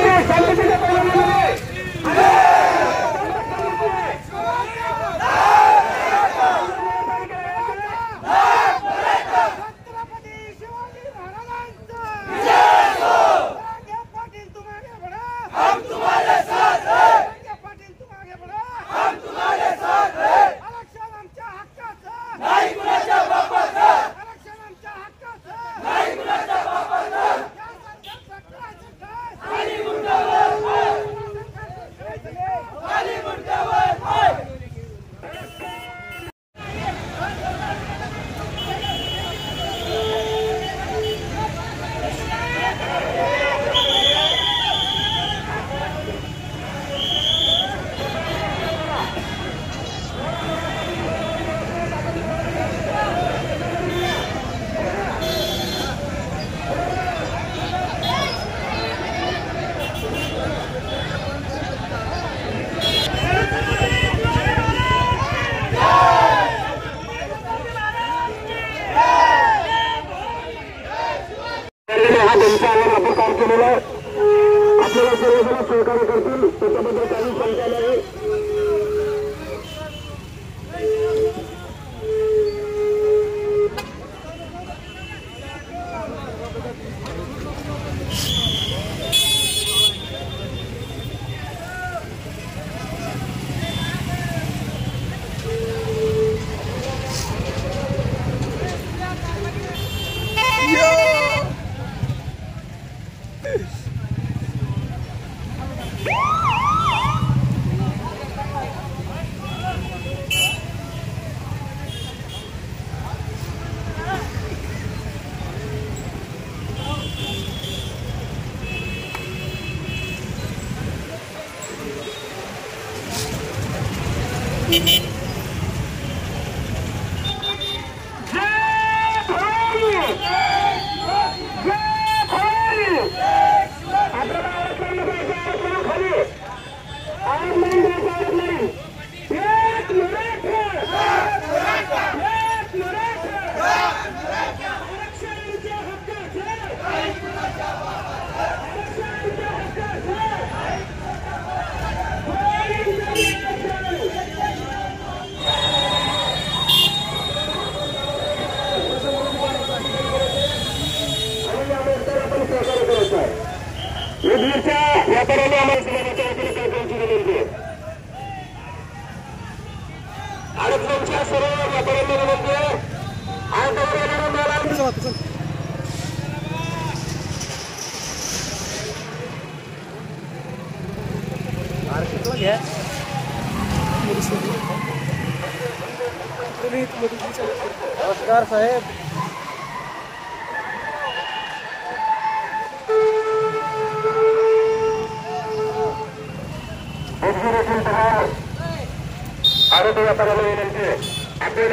Ahí está कुटुंब संचालक Mm-hmm. ವ್ಯಾಪಾರವನ್ನು ಅಮಲಿಸಿದ ವಿನಂತಿಗೆ ಅಡಕ ನಿಮಿಷ ಸರ್ವ ವ್ಯಾಪಾರವನ್ನು ವಿನಂತಿ ಆಟವರು ಎಲ್ಲರೂ ಮೇಲೆ नमस्कार साहेब ಭಾರತೀಯ ಪರವೆಯಂತೆ ಅಪೂರ